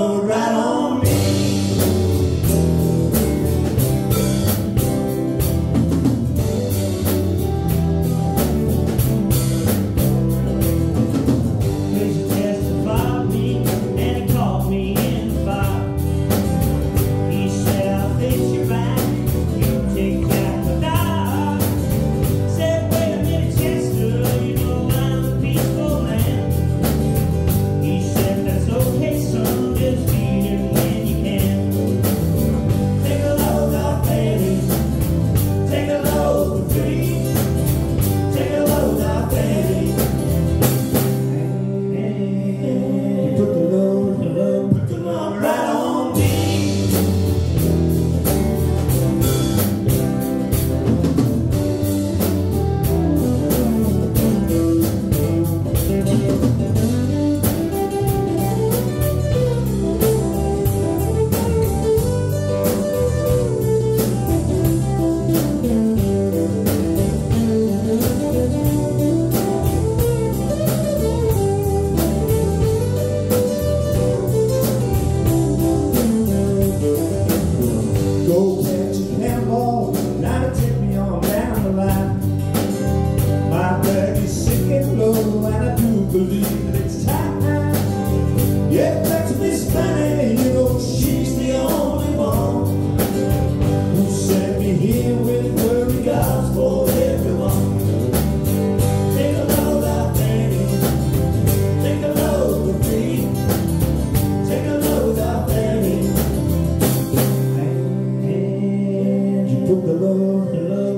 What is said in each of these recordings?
Colorado.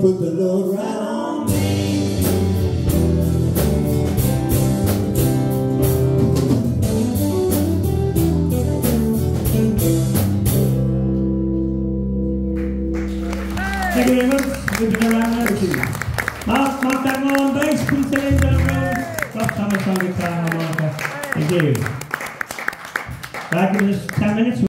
put the load right on me. Thank you very much. Good to have Mark, Mark on bass, please ladies and gentlemen. Rob Thomas on guitar and harmonica. Thank you. Back in just 10 minutes.